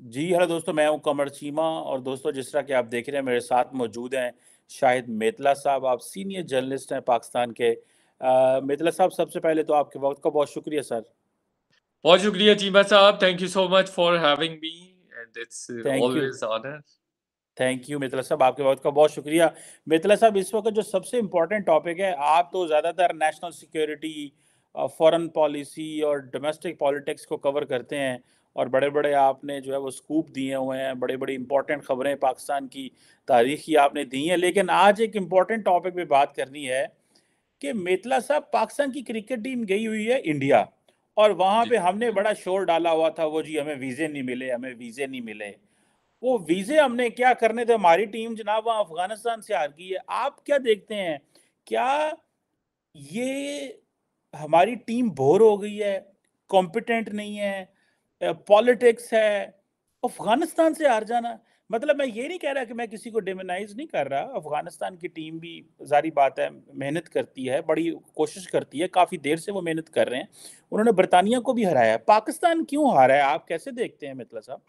जी, hello दोस्तों, मैं हूँ कमर चीमा और दोस्तों जिस तरह कि आप देख रहे हैं मेरे साथ मौजूद हैं शाहिद मेतला साहब, आप सीनियर जर्नलिस्ट हैं पाकिस्तान के। मेतला साहब सबसे पहले तो आपके वक़्त का बहुत शुक्रिया सर। बहुत शुक्रिया चीमा साहब, thank you so much for having me and it's. Always honour. Thank you Mitla साहब, आपके वक़्त का बहुत शुक्रिया। मितला साहब इस वक़्त जो सबसे इम्पोर्टेंट टॉपिक है, आप तो ज़्यादातर नेशनल सिक्योरिटी फ़ॉरेन पॉलिसी और डोमेस्टिक पॉलिटिक्स को कवर करते हैं और बड़े-बड़े आपने जो है वो स्कूप दिए हुए हैं, बड़े बड़ी इंपॉर्टेंट खबरें पाकिस्तान की तारीख़ की आपने दी हैं। लेकिन आज एक इंपॉर्टेंट टॉपिक पे बात करनी है कि मेतला साहब पाकिस्तान की क्रिकेट टीम गई हुई है इंडिया और वहाँ। पे हमने बड़ा शोर डाला हुआ था, वो जी हमें वीज़े नहीं मिले, हमें वीज़े नहीं मिले। वो वीज़े हमने क्या करने थे, हमारी टीम जनाब वहाँ अफ़गानिस्तान से हार गई है। आप क्या देखते हैं? क्या ये हमारी टीम बोर हो गई है, कॉम्पिटेंट नहीं है, पॉलिटिक्स है, अफ़गानिस्तान से हार जाना? मतलब मैं ये नहीं कह रहा कि मैं किसी को डिमोनाइज़ नहीं कर रहा, अफ़गानिस्तान की टीम भी ज़ाहिर बात है मेहनत करती है, बड़ी कोशिश करती है, काफ़ी देर से वो मेहनत कर रहे हैं। उन्होंने बरतानिया को भी हराया है, पाकिस्तान क्यों हारा है? आप कैसे देखते हैं मितला साहब?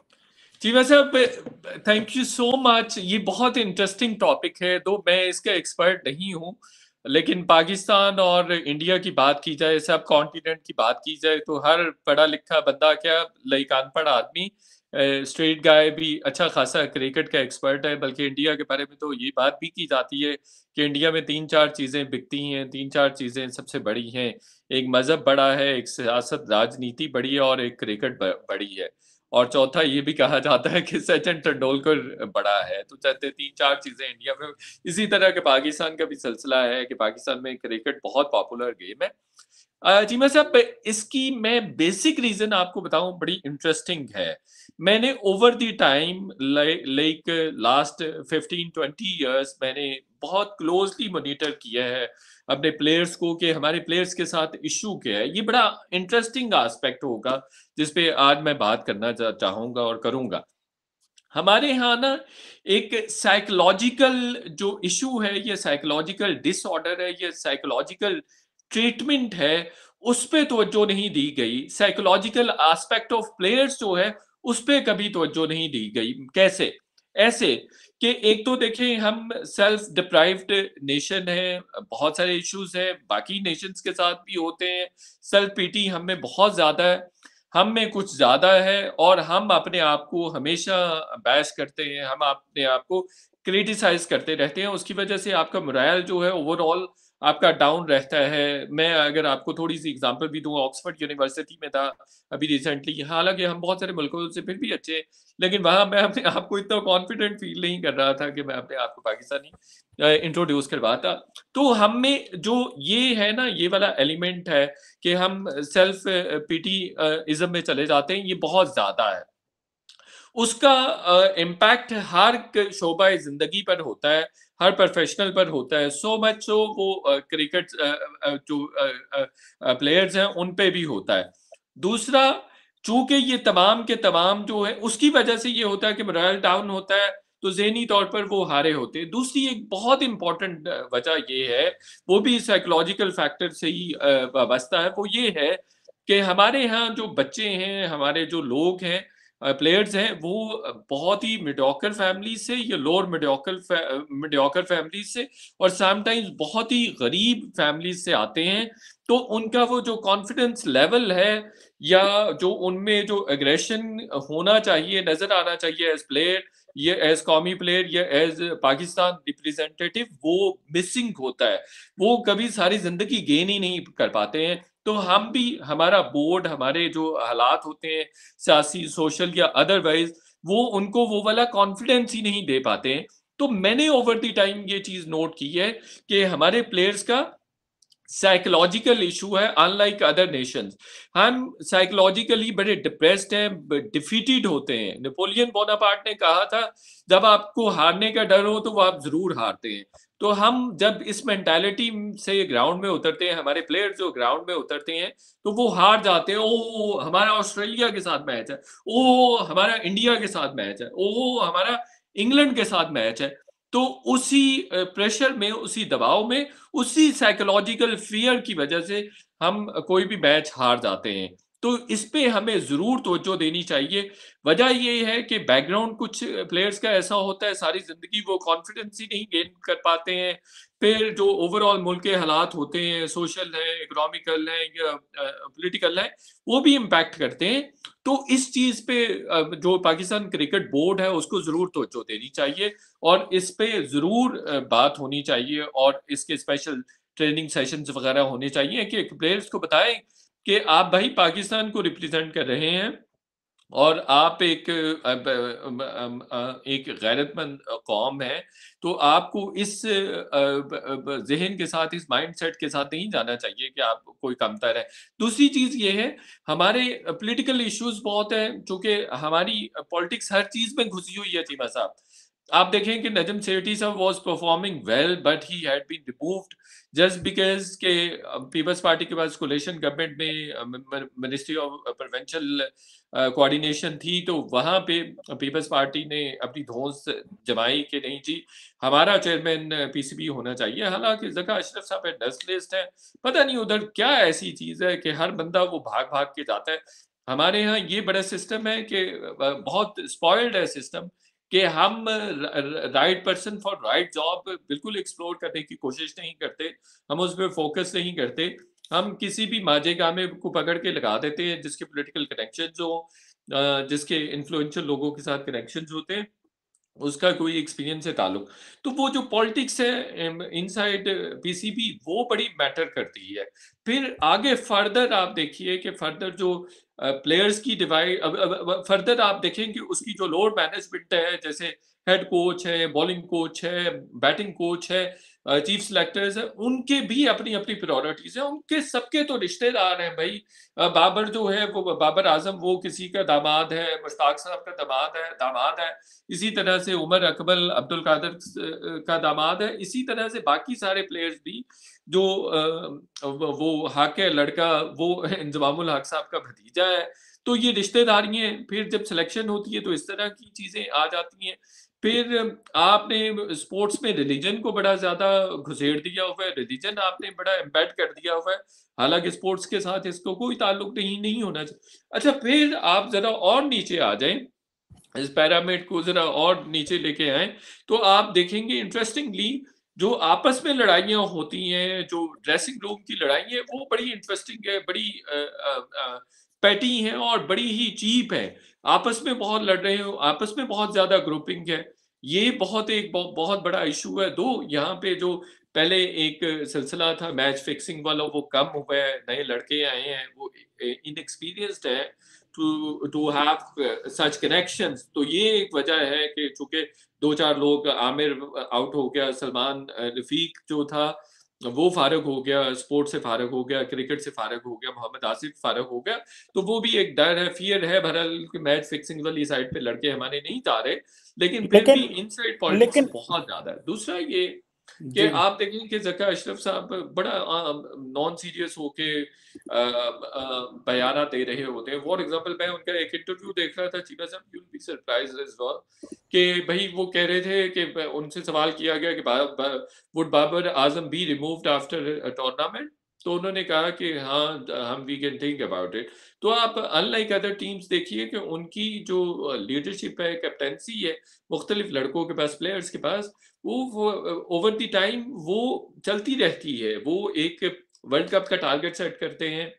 चीमा साहब थैंक यू सो मच ये बहुत इंटरेस्टिंग टॉपिक है, तो मैं इसका एक्सपर्ट नहीं हूँ। लेकिन पाकिस्तान और इंडिया की बात की जाए, सब कॉन्टिनेंट की बात की जाए, तो हर पढ़ा-लिखा बंदा क्या लाइक अनपढ़ आदमी स्ट्रेट गाय भी अच्छा खासा क्रिकेट का एक्सपर्ट है, बल्कि इंडिया के बारे में तो ये बात भी की जाती है कि इंडिया में 3-4 चीज़ें बिकती हैं, 3-4 चीज़ें सबसे बड़ी हैं। एक मज़हब बड़ा है, एक सियासत राजनीति बड़ी है और एक क्रिकेट बड़ी है। और चौथा ये भी कहा जाता है कि सचिन तेंदुलकर बड़ा है, तो चाहते 3-4 चीज़ें इंडिया में इसी तरह के पाकिस्तान का भी सिलसिला है कि पाकिस्तान में क्रिकेट बहुत पॉपुलर गेम है। अ, चीमा साहब इसकी मैं बेसिक रीज़न आपको बताऊँ बड़ी इंटरेस्टिंग है। मैंने ओवर द टाइम लाइ लाइक लास्ट 15-20 इयर्स मैंने बहुत क्लोज़ली मॉनिटर किया है अपने प्लेयर्स को कि हमारे प्लेयर्स के साथ इश्यू क्या है। ये बड़ा इंटरेस्टिंग एस्पेक्ट होगा, जिसपे आज मैं बात करना चाहूँगा और करूँगा। हमारे यहाँ ना एक साइकोलॉजिकल जो इशू है, ये साइकोलॉजिकल डिसऑर्डर है, ये साइकोलॉजिकल ट्रीटमेंट है, उस पर तोज्जो नहीं दी गई। साइकोलॉजिकल एस्पेक्ट ऑफ़ प्लेयर्स जो है, उस पर कभी तोज्जो नहीं दी गई। कैसे? ऐसे कि एक तो देखें हम सेल्फ डिप्राइव्ड नेशन है, बहुत सारे इश्यूज़ हैं, बाकी नेशंस के साथ भी होते हैं। सेल्फ पिटी हम में बहुत ज़्यादा है, हम में कुछ ज़्यादा है और हम अपने आप को हमेशा बैश करते हैं, हम अपने आप को क्रिटिसाइज़ करते रहते हैं। उसकी वजह से आपका मोरल जो है ओवरऑल आपका डाउन रहता है। मैं अगर आपको थोड़ी-सी एग्ज़ाम्पल भी दूँ, ऑक्सफर्ड यूनिवर्सिटी में था अभी रिसेंटली, हालाँकि हम बहुत सारे मुल्कों से फिर भी अच्छे लेकिन वहाँ मैं अपने आप को इतना कॉन्फिडेंट फ़ील नहीं कर रहा था कि मैं अपने आप को पाकिस्तानी इंट्रोड्यूस करवाता। तो हम में जो ये है ना, ये वाला एलिमेंट है कि हम सेल्फ पिटी इज़्म में चले जाते हैं, ये बहुत ज़्यादा है। उसका इम्पैक्ट हर शोबा ज़िंदगी पर होता है, हर प्रोफ़ेशनल पर होता है। सो मच सो वो क्रिकेट जो प्लेयर्स हैं, उन पे भी होता है। दूसरा, चूँकि ये तमाम के तमाम जो है, उसकी वजह से ये होता है कि मोरल डाउन होता है, तो ज़हनी तौर पर वो हारे होते हैं। दूसरी एक बहुत इम्पोर्टेंट वजह ये है, वो भी साइकोलॉजिकल फैक्टर से ही वाबस्ता है, वो ये है कि हमारे यहाँ जो बच्चे हैं, हमारे जो लोग हैं प्लेयर्स हैं, वो बहुत ही मिडोकर फैमिली से या लोअर मिडोकर मिडोकर फैमिली से और समटाइम्स बहुत ही गरीब फैमिली से आते हैं। तो उनका वो जो कॉन्फिडेंस लेवल है या जो उनमें जो एग्रेशन होना चाहिए, नज़र आना चाहिए एज़ प्लेयर या एज़ कौमी प्लेयर या एज़ पाकिस्तान रिप्रेजेंटेटिव, वो मिसिंग होता है। वो कभी सारी ज़िंदगी गेन ही नहीं कर पाते हैं। तो हम भी हमारा बोर्ड, हमारे जो हालात होते हैं, सियासी, सोशल या अदरवाइज़, वो उनको वो वाला कॉन्फिडेंस ही नहीं दे पाते हैं। तो मैंने ओवर द टाइम ये चीज़ नोट की है कि हमारे प्लेयर्स का साइकोलॉजिकल इशू है अनलाइक अदर नेशंस। हम साइकोलॉजिकली बड़े डिप्रेस्ड हैं, डिफीटेड होते हैं। नेपोलियन बोनापार्ट ने कहा था, "जब आपको हारने का डर हो, तो वो आप ज़रूर हारते हैं।" तो हम जब इस मेंटालिटी से ग्राउंड में उतरते हैं, हमारे प्लेयर्स जो ग्राउंड में उतरते हैं, तो वो हार जाते हैं। ओह! हमारा ऑस्ट्रेलिया के साथ मैच है। ओह! हमारा इंडिया के साथ मैच है। ओह! हमारा इंग्लैंड के साथ मैच है। तो उसी प्रेशर में, उसी दबाव में, उसी साइकोलॉजिकल फ़ियर की वजह से हम कोई भी मैच हार जाते हैं। तो इस पे हमें ज़रूर तवज्जो देनी चाहिए। वजह ये है कि बैकग्राउंड कुछ प्लेयर्स का ऐसा होता है सारी ज़िंदगी वो कॉन्फिडेंस ही नहीं गेन कर पाते हैं। फिर जो ओवरऑल मुल्क के हालात होते हैं, सोशल है, इकोनॉमिकल है या पॉलिटिकल है, वो भी इम्पैक्ट करते हैं। तो इस चीज़ पे जो पाकिस्तान क्रिकेट बोर्ड है उसको ज़रूर तवज्जो देनी चाहिए और इस पे ज़रूर बात होनी चाहिए और इसके स्पेशल ट्रेनिंग सेशंस वगैरह होने चाहिए कि प्लेयर्स को बताएँ कि आप भाई पाकिस्तान को रिप्रेजेंट कर रहे हैं और आप एक एक गैरतमंद कौम है तो आपको इस जहन के साथ, इस माइंडसेट के साथ नहीं जाना चाहिए कि आप कोई कमतर है। दूसरी चीज़ ये है, हमारे पॉलिटिकल इश्यूज़ बहुत है चूँकि हमारी पॉलिटिक्स हर चीज़ में घुसी हुई है चीमा साहब। आप देखें कि नजम सेठी साहब was performing well but he had been removed just because के पीपल्स पार्टी के पास कोलेशन गवर्नमेंट में मिनिस्ट्री ऑफ़ प्रोवेंशल कोऑर्डिनेशन थी तो वहाँ पे पीपल्स पार्टी ने अपनी धोस जमाई कि नहीं जी, हमारा चेयरमैन पीसीबी होना चाहिए। हालाँकि जका अशरफ साहब है डस्ट लिस्ट है। पता नहीं उधर क्या ऐसी चीज़ है कि हर बंदा वो भाग भाग के जाता है। हमारे यहाँ ये बड़ा सिस्टम है कि बहुत स्पॉइल्ड है सिस्टम कि हम right person for right job बिल्कुल एक्सप्लोर करने की कोशिश नहीं करते, हम उस पर फोकस नहीं करते। हम किसी भी माजे गामे को पकड़ के लगा देते हैं जिसके पॉलिटिकल कनेक्शन हो जिसके इन्फ्लुएंशियल लोगों के साथ कनेक्शन होते हैं। उसका कोई एक्सपीरियंस है ताल्लुक। तो वो जो पॉलिटिक्स है इनसाइड पीसीबी वो बड़ी मैटर करती है। फिर आगे फर्दर आप देखिए कि फर्दर जो प्लेयर्स की डिवाइड फर्दर आप देखें कि उसकी जो लोड मैनेजमेंट है, जैसे हेड कोच है बॉलिंग कोच है बैटिंग कोच है चीफ सिलेक्टर्स है, उनके भी अपनी अपनी प्रायोरिटीज है। उनके सबके तो रिश्तेदार हैं भाई। बाबर जो है, वो बाबर आज़म, वो किसी का दामाद है, मुश्ताक साहब का दामाद है दामाद है। इसी तरह से उमर अकबल अब्दुल कादर का दामाद है। इसी तरह से बाकी सारे प्लेयर्स भी जो वो हाक लड़का, वो इंजमामुल हक साहब का भतीजा है। तो ये रिश्तेदारी फिर जब सिलेक्शन होती है तो इस तरह की चीज़ें आ जाती हैं। फिर आपने स्पोर्ट्स में रिलीजन को बड़ा ज़्यादा घुसेड़ दिया हुआ है रिलीजन आपने बड़ा एम्बेड कर दिया हुआ है। हालाँकि स्पोर्ट्स के साथ इसको कोई ताल्लुक नहीं नहीं होना चाहिए अच्छा फिर आप जरा और नीचे आ जाए। इस पैरामिड को जरा और नीचे लेके आए तो आप देखेंगे इंटरेस्टिंगली जो आपस में लड़ाइयाँ होती हैं, जो ड्रेसिंग रूम की लड़ाई है, वो बड़ी इंटरेस्टिंग है, बड़ी पैटी है और बड़ी ही चीप है। आपस में बहुत लड़ रहे हो, आपस में बहुत ज़्यादा ग्रुपिंग है, ये बहुत एक बहुत बड़ा इशू है। दो, यहाँ पे जो पहले एक सिलसिला था मैच फिक्सिंग वाला, वो कम हुआ है, नए लड़के आए हैं, वो इनएक्सपीरियंस्ड है to to have such connections तो ये एक वजह है कि चूँकि दो चार लोग, आमिर आउट हो गया, सलमान रफीक जो था वो फारग हो गया स्पोर्ट्स से फारग हो गया क्रिकेट से फारग हो गया मोहम्मद आसिफ फारग हो गया तो वो भी एक डर है फियर है भरल मैच फिक्सिंग वाली साइड पे लड़के हमारे नहीं तारे रहे लेकिन फिर भी इन साइड पॉलिटिक्स बहुत ज़्यादा है। दूसरा ये कि आप देखें कि जका अशरफ साहब बड़ा नॉन सीरियस होके बयाना दे रहे होते हैं। फॉर एग्जांपल मैं उनका एक इंटरव्यू देख रहा था चीना साहब यू बी सरप्राइज़ वेल कि भाई वो कह रहे थे कि उनसे सवाल किया गया कि would Babar Azam be removed after tournament तो उन्होंने कहा कि हाँ हम we can think about it तो आप अनलाइक अदर टीम्स देखिए कि उनकी जो लीडरशिप है कैप्टनसी है, मुख्तलिफ़ लड़कों के पास प्लेयर्स के पास, वो ओवर द टाइम वो चलती रहती है। वो एक वर्ल्ड कप का टारगेट सेट करते हैं,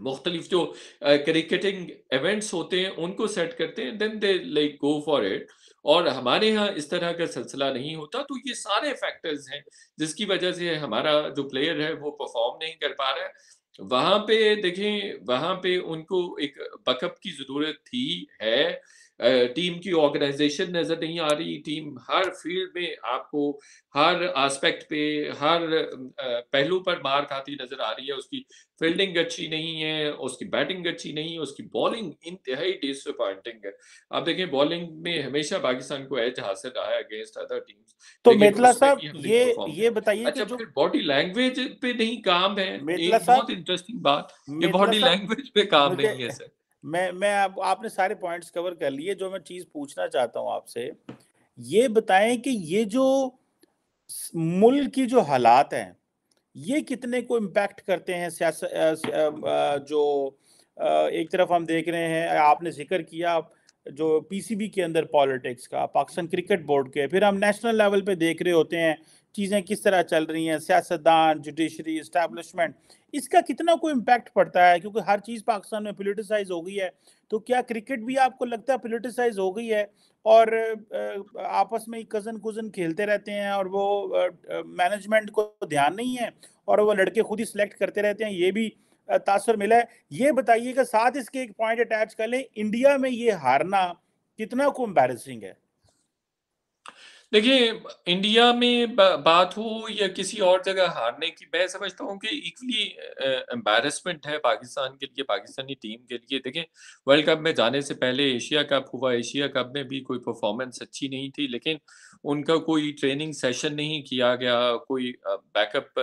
मुख्तलिफ़ जो क्रिकेटिंग इवेंट्स होते हैं, उनको सेट करते हैं then they like go for it और हमारे यहाँ इस तरह का सिलसिला नहीं होता तो ये सारे फैक्टर्स हैं, जिसकी वजह से हमारा जो प्लेयर है, वो परफॉर्म नहीं कर पा रहा है। वहाँ पे देखें वहाँ पे उनको एक बकअप की ज़रूरत थी है टीम की ऑर्गेनाइजेशन नज़र नहीं आ रही। टीम हर फ़ील्ड में आपको हर एस्पेक्ट पे हर पहलू पर मार खाती नज़र आ रही है। उसकी फील्डिंग अच्छी नहीं है उसकी बैटिंग अच्छी नहीं है उसकी बॉलिंग इंतहाई डिसअपॉइंटिंग है। आप देखें बॉलिंग में हमेशा पाकिस्तान को एज हासिल रहा है अगेंस्ट अदर टीम्स। तो मेतला साहब ये ये बताइए अच्छा फिर बॉडी लैंग्वेज पे नहीं काम है। एक बहुत इंटरेस्टिंग बात ये बॉडी लैंग्वेज पे काम नहीं है सर मैं मैं आप, आपने सारे पॉइंट्स कवर कर लिए जो मैं चीज़ पूछना चाहता हूँ आपसे। ये बताएँ कि ये जो मुल्क की जो हालात हैं ये कितने को इम्पैक्ट करते हैं सियासत जो एक तरफ़ हम देख रहे हैं आपने ज़िक्र किया जो पीसीबी के अंदर पॉलिटिक्स का पाकिस्तान क्रिकेट बोर्ड के फिर हम नेशनल लेवल पे देख रहे होते हैं चीज़ें किस तरह चल रही हैं, सियासतदान जुडिशरी इस्टेब्लिशमेंट इसका कितना कोई इम्पैक्ट पड़ता है? क्योंकि हर चीज़ पाकिस्तान में पोलिटिसाइज हो गई है तो क्या क्रिकेट भी आपको लगता है पोलिटिसाइज हो गई है? और आपस में कज़न कुजन खेलते रहते हैं और वो मैनेजमेंट को ध्यान नहीं है और वो लड़के खुद ही सिलेक्ट करते रहते हैं, ये भी तासर मिला है। ये बताइएगा, साथ इसके एक पॉइंट अटैच कर लें इंडिया में ये हारना कितना को एम्बेरसिंग है? देखिए, इंडिया में बात हो या किसी और जगह हारने की, मैं समझता हूँ कि इक्वली एम्बेरसमेंट है पाकिस्तान के लिए, पाकिस्तानी टीम के लिए। देखिए वर्ल्ड कप में जाने से पहले एशिया कप हुआ। एशिया कप में भी कोई परफॉर्मेंस अच्छी नहीं थी, लेकिन उनका कोई ट्रेनिंग सेशन नहीं किया गया, कोई बैकअप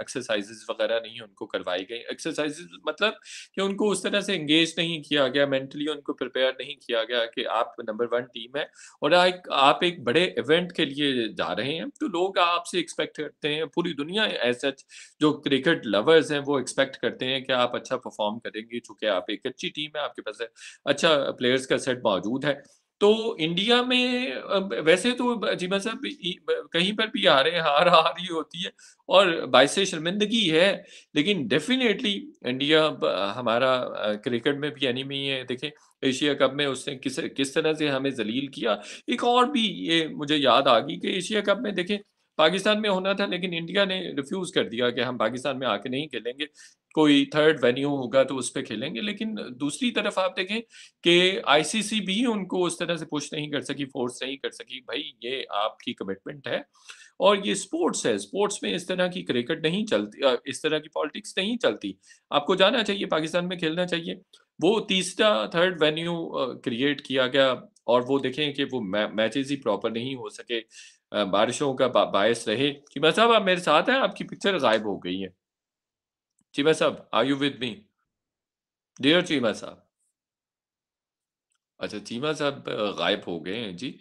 एक्सरसाइजेज वगैरह नहीं उनको करवाई गई। एक्सरसाइजेज मतलब कि उनको उस तरह से इंगेज नहीं किया गया मेंटली उनको प्रिपेयर नहीं किया गया कि आप नंबर वन टीम है और आप एक बड़े इवेंट के लिए जा रहे हैं तो लोग आपसे एक्सपेक्ट करते हैं, पूरी दुनिया ऐसा जो क्रिकेट लवर्स हैं, वो एक्सपेक्ट करते हैं कि आप अच्छा परफॉर्म करेंगे, चूँकि आप एक अच्छी टीम है, आपके पास अच्छा प्लेयर्स का सेट मौजूद है। तो इंडिया में वैसे तो जीमा साहब कहीं पर भी आ रहे हैं, हार हार ही होती है और बाईस शर्मिंदगी है, लेकिन डेफिनेटली इंडिया हमारा क्रिकेट में भी एनिमी है। देखें एशिया कप में उसने किस किस तरह से हमें जलील किया। एक और भी ये मुझे याद आ गई कि एशिया कप में देखें, पाकिस्तान में होना था, लेकिन इंडिया ने रिफ्यूज़ कर दिया कि हम पाकिस्तान में आके नहीं खेलेंगे। कोई थर्ड वेन्यू होगा तो उस पर खेलेंगे, लेकिन दूसरी तरफ़ आप देखें कि आईसीसी भी उनको उस तरह से पुश नहीं कर सकी फोर्स नहीं कर सकी, भाई ये आपकी कमिटमेंट है और ये स्पोर्ट्स है। स्पोर्ट्स में इस तरह की क्रिकेट नहीं चलती इस तरह की पॉलिटिक्स नहीं चलती। आपको जाना चाहिए, पाकिस्तान में खेलना चाहिए। वो तीसरा थर्ड वेन्यू क्रिएट किया गया और वो देखें कि वो मैचेस ही प्रॉपर नहीं हो सके बारिशों का बायस रहे। चीमा साहब, आप मेरे साथ हैं, आपकी पिक्चर गायब हो गई है। चीमा साहब are you with me dear Cheema साहब अच्छा चीमा साहब गायब हो गए हैं, जी।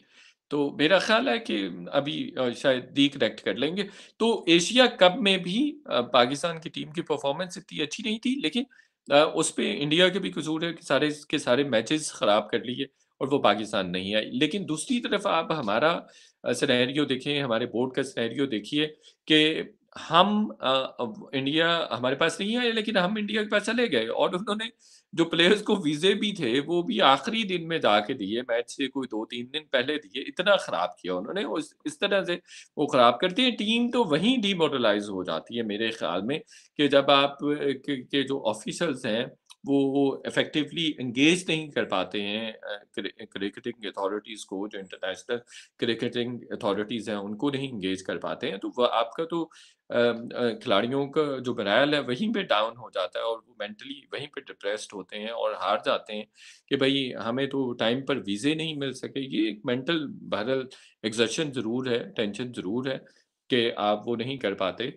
तो मेरा ख्याल है कि अभी शायद डी कनेक्ट कर लेंगे। तो एशिया कप में भी पाकिस्तान की टीम की परफॉर्मेंस इतनी अच्छी नहीं थी, लेकिन उस पर इंडिया के भी कसूर है कि सारे, के सारे मैचेस ख़राब कर लिए और वो पाकिस्तान नहीं आई लेकिन दूसरी तरफ़ आप हमारा सिनेरियो देखें हमारे बोर्ड का सिनेरियो देखिए कि हम इंडिया हमारे पास नहीं है लेकिन हम इंडिया के पास चले गए और उन्होंने जो प्लेयर्स को वीजे भी थे वो भी आखिरी दिन में जाके दिए मैच से कोई दो तीन दिन पहले दिए इतना खराब किया उन्होंने। उस इस तरह से वो खराब करती है। टीम तो वहीं डिमोरलाइज हो जाती है मेरे ख्याल में कि जब आप के, के जो ऑफिसर्स हैं वो इफेक्टिवली एंगेज नहीं कर पाते हैं क्रिकेटिंग अथॉरिटीज़ को, जो इंटरनेशनल क्रिकेटिंग अथॉरिटीज़ हैं, उनको नहीं एंगेज कर पाते हैं। तो वह आपका तो खिलाड़ियों का जो बनायल है, वहीं पे डाउन हो जाता है और वो मेंटली वहीं पे डिप्रेस्ड होते हैं और हार जाते हैं कि भाई हमें तो टाइम पर वीज़े नहीं मिल सके। ये एक मेंटल बहरल एग्जर्शन ज़रूर है टेंशन ज़रूर है कि आप वो नहीं कर पाते।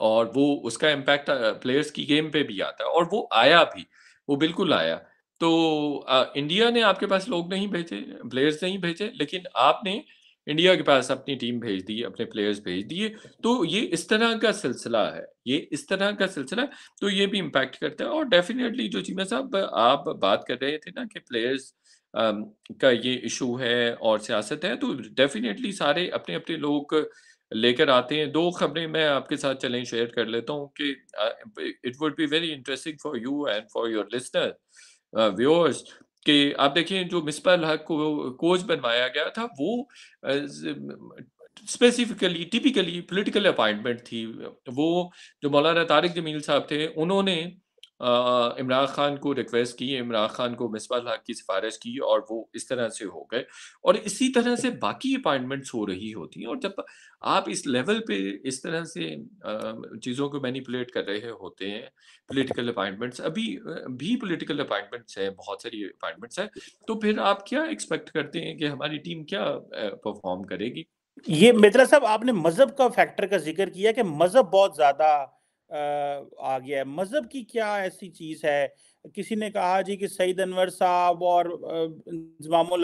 और वो उसका इम्पैक्ट प्लेयर्स की गेम पे भी आता है और वो आया भी वो बिल्कुल आया। तो आ, इंडिया ने आपके पास लोग नहीं भेजे प्लेयर्स नहीं भेजे लेकिन आपने इंडिया के पास अपनी टीम भेज दी अपने प्लेयर्स भेज दिए। तो ये इस तरह का सिलसिला है ये इस तरह का सिलसिला तो ये भी इम्पैक्ट करता है। और डेफिनेटली जो चीमा साहब आप बात कर रहे थे ना कि प्लेयर्स का ये इशू है और सियासत है तो डेफिनेटली सारे अपने अपने लोग लेकर आते हैं। दो खबरें मैं आपके साथ चलें शेयर कर लेता हूँ कि it would be very interesting for you and for your listener viewers कि आप देखिए, जो मिसबा हक को कोच बनवाया गया था, वो स्पेसिफिकली टिपिकली पॉलिटिकल अपॉइंटमेंट थी। वो, जो मौलाना तारिक जमील साहब थे, उन्होंने इमरान खान को रिक्वेस्ट की, इमरान खान को मिसबाल हक की सिफारिश की और वो इस तरह से हो गए। और इसी तरह से बाकी अपॉइंटमेंट्स हो रही होती हैं और जब आप इस लेवल पे इस तरह से चीज़ों को मैनिपुलेट कर रहे होते हैं पॉलिटिकल अपॉइंटमेंट्स अभी भी पॉलिटिकल अपॉइंटमेंट्स हैं, बहुत सारी अपॉइंटमेंट्स हैं तो फिर आप क्या एक्सपेक्ट करते हैं कि हमारी टीम क्या परफॉर्म करेगी? ये मित्रा साहब, आपने मज़हब का फैक्टर का ज़िक्र किया कि मज़हब बहुत ज़्यादा आ गया है। मज़हब की क्या ऐसी चीज़ है? किसी ने कहा जी कि सईद अनवर साहब और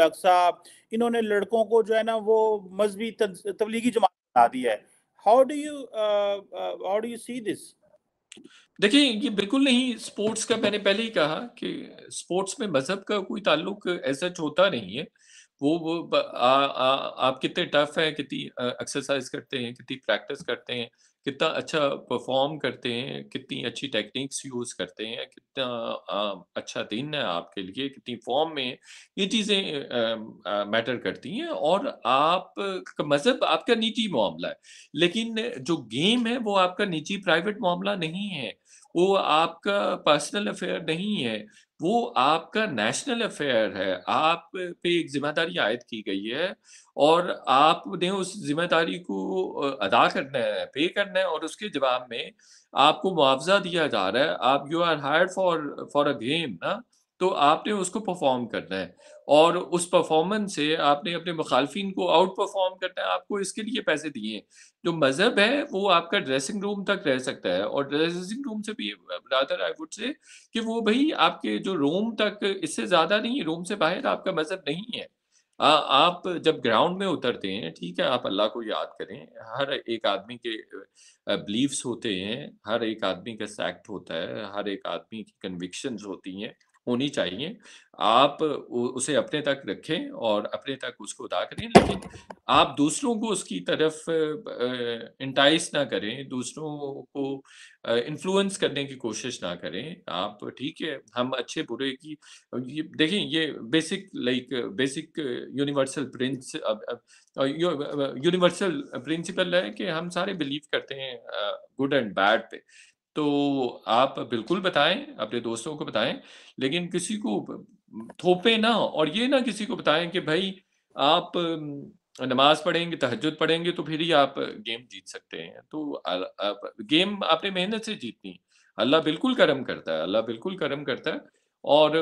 हक साहब इन्होंने लड़कों को जो है ना वो मजहबी तबलीगी जमात बना दी है। How do you how do you see this देखिए, ये बिल्कुल नहीं स्पोर्ट्स का मैंने पहले ही कहा कि स्पोर्ट्स में मज़हब का कोई ताल्लुक ऐसा होता नहीं है। वो वो आ आ आप कितने टफ़ हैं, कितनी एक्सरसाइज़ करते हैं, कितनी प्रैक्टिस करते हैं, कितना अच्छा परफ़ॉर्म करते हैं, कितनी अच्छी टेक्निक्स यूज़ करते हैं, कितना अच्छा दिन है आपके लिए, कितनी फ़ॉर्म में ये चीज़ें मैटर करती हैं और आप मज़हब आपका निजी मामला है। लेकिन जो गेम है वो आपका निजी प्राइवेट मामला नहीं है। वो आपका पर्सनल अफ़ेयर नहीं है, वो आपका नेशनल अफ़ेयर है। आप पे एक ज़िम्मेदारी आयद की गई है और आपने उस ज़िम्मेदारी को अदा करना है, पे करना है और उसके जवाब में आपको मुआवज़ा दिया जा रहा है। आप you are hire for for a game ना, तो आपने उसको परफ़ॉर्म करना है और उस परफ़ॉर्मेंस से आपने अपने मुखालफिन को आउट परफ़ॉर्म करना है, आपको इसके लिए पैसे दिए हैं। जो मज़हब है वो आपका ड्रेसिंग रूम तक रह सकता है और ड्रेसिंग रूम से भी रादर आई वुड से कि वो भाई आपके जो रूम तक इससे ज़्यादा नहीं, रूम से बाहर आपका मज़हब नहीं है। अ, आप जब ग्राउंड में उतरते हैं, ठीक है, आप अल्लाह को याद करें। हर एक आदमी के बिलीफ्स होते हैं, हर एक आदमी का सेक्ट होता है, हर एक आदमी की कन्विक्शंस होती हैं, होनी चाहिए। आप उसे अपने तक रखें और अपने तक उसको अदा करें, लेकिन आप दूसरों को उसकी तरफ़ इंटाइस ना करें, दूसरों को इन्फ्लुएंस करने की कोशिश ना करें। आप ठीक है, हम अच्छे-बुरे की ये देखिए ये basic like basic universal prince universal principle है कि हम सारे बिलीव करते हैं गुड एंड बैड पे। तो आप बिल्कुल बताएँ अपने दोस्तों को बताएँ लेकिन किसी को थोपे ना और ये ना किसी को बताएँ कि भाई आप नमाज़ पढ़ेंगे, तहज्जुद पढ़ेंगे तो फिर ही आप गेम जीत सकते हैं। तो अब गेम आपने मेहनत से जीतनी अल्लाह बिल्कुल करम करता है, अल्लाह बिल्कुल करम करता है और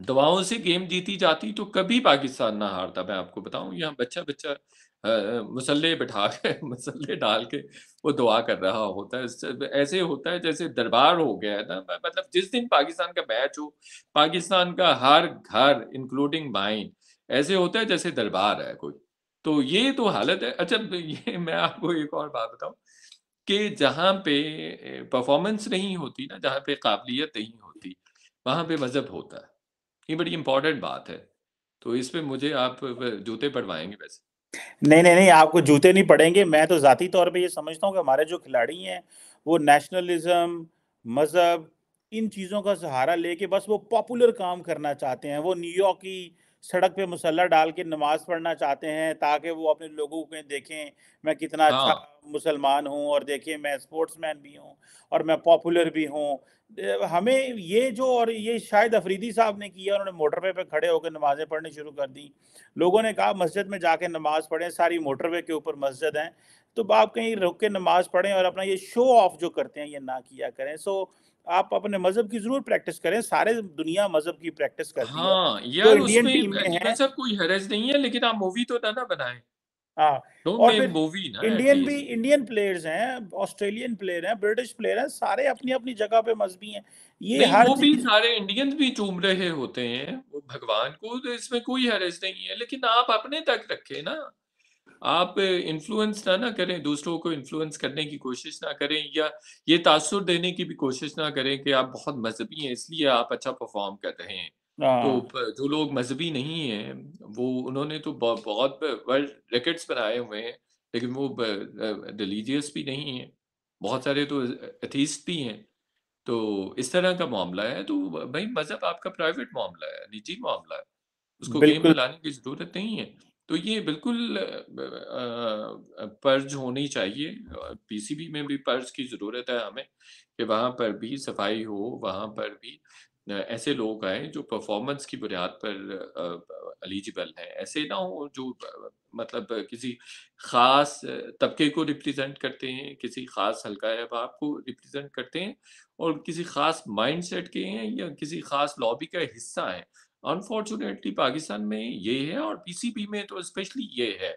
दुआओं से गेम जीती जाती तो कभी पाकिस्तान ना हारता मैं आपको बताऊँ। यहाँ बच्चा-बच्चा अ अ, मुसल्ले बिठा के मुसल्ले डाल के वो दुआ कर रहा होता है। ऐसे होता है जैसे दरबार हो गया है ना मतलब जिस दिन पाकिस्तान का मैच हो, पाकिस्तान का हर घर इंक्लूडिंग माइन ऐसे होता है जैसे दरबार है कोई। तो ये तो हालत है। अच्छा ये मैं आपको एक और बात बताऊँ कि जहाँ पे परफ़ॉर्मेंस नहीं होती ना, जहाँ पे काबिलियत नहीं होती, वहाँ पे मज़हब होता है। ये बड़ी इम्पोर्टेंट बात है। तो इस पे मुझे आप जूते पड़वाएँगे वैसे। नहीं, नहीं, नहीं, आपको जूते नहीं पड़ेंगे। मैं तो ज़ाती तौर पे ये समझता हूँ कि हमारे जो खिलाड़ी हैं, वो नेशनलिज़्म, मज़हब, इन चीज़ों का सहारा लेके बस वो पॉपुलर काम करना चाहते हैं। वो न्यूयॉर्क की सड़क पे मुसल्ला डाल के नमाज़ पढ़ना चाहते हैं ताकि वो अपने लोगों को देखें, मैं कितना अच्छा हाँ। मुसलमान हूँ और देखें मैं स्पोर्ट्समैन भी हूँ और मैं पॉपुलर भी हूँ। हमें ये जो और ये शायद अफरीदी साहब ने किया, उन्होंने मोटरवे पे खड़े होकर नमाज़ें पढ़नी शुरू कर दी। लोगों ने कहा मस्जिद में जाके नमाज़ पढ़ें, सारी मोटरवे के ऊपर मस्जिद हैं, तो आप कहीं रुक के नमाज़ पढ़ें और अपना ये शो ऑफ़ जो करते हैं, ये ना किया करें। सो आप अपने मज़हब की ज़रूर प्रैक्टिस करें, सारे दुनिया मज़हब की प्रैक्टिस करती हाँ, जो यार तो इंडियन टीम में हैं वैसा कोई हरज नहीं है लेकिन आप मूवी तो ना बनाए हाँ, और फिर मूवी ना इंडियन भी इंडियन प्लेयर्स हैं, ऑस्ट्रेलियन प्लेयर हैं, ब्रिटिश प्लेयर हैं, सारे अपनी-अपनी जगह पे मज़हबी हैं। ये हर वो भी सारे इंडियन भी चूम रहे होते हैं, वो भगवान को तो इसमें कोई हरज नहीं है, लेकिन आप अपने तक रखें ना। आप इन्फ्लुएंस ना ना करें, दूसरों को इन्फ्लुएंस करने की कोशिश ना करें या ये तासुर देने की भी कोशिश ना करें कि आप बहुत मज़हबी हैं, इसलिए आप अच्छा परफ़ॉर्म कर रहे हैं। तो हाँ, जो लोग मज़हबी नहीं हैं, वो उन्होंने तो बहुत वर्ल्ड रिकॉर्ड्स बनाए हुए हैं, लेकिन वो रिलीजियस भी नहीं हैं। बहुत सारे तो एथीस्ट भी हैं। तो इस तरह का मामला है, तो भाई मज़हब आपका प्राइवेट मामला है, निजी मामला है। उसको गेम में लाने की ज़रूरत नहीं है। तो ये बिल्कुल पर्ज होनी चाहिए पीसीबी में भी पर्ज की ज़रूरत है हमें, कि वहाँ पर भी सफ़ाई हो, वहाँ पर भी ऐसे लोग आएँ जो परफ़ॉर्मेंस की बुनियाद पर एलिजिबल हैं। ऐसे ना हो जो मतलब किसी ख़ास तबके को रिप्रेज़ेंट करते हैं, किसी ख़ास हल्का-ए-बाब को रिप्रेज़ेंट करते हैं और किसी ख़ास माइंडसेट के हैं या किसी ख़ास लॉबी का हिस्सा हैं। अनफॉर्च्यूनेटली पाकिस्तान में ये है और पीसीबी में तो स्पेशली ये है।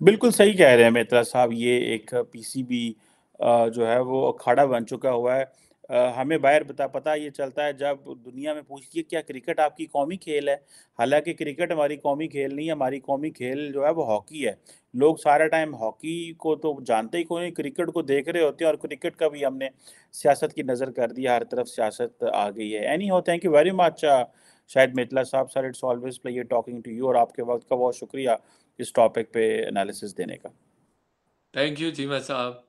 बिल्कुल सही कह रहे हैं मित्रा साहब, ये एक पीसीबी जो है वो अखाड़ा बन चुका हुआ है। हमें बाहर बता, पता ये चलता है जब दुनिया में पूछती है क्या क्रिकेट आपकी कौमी खेल है? हालाँकि क्रिकेट हमारी कौमी खेल नहीं है, हमारी कौमी खेल जो है वो हॉकी है। लोग सारा टाइम हॉकी को तो जानते ही कोई क्रिकेट को देख रहे होते हैं और क्रिकेट का भी हमने सियासत की नज़र कर दी, हर तरफ़ सियासत आ गई है। एनी हो थैंक यू वेरी मच शायद मितला साहब sir it's always play talking to you और आपके वक्त का बहुत शुक्रिया इस टॉपिक पे एनालिसिस देने का। थैंक यू जीमा साहब।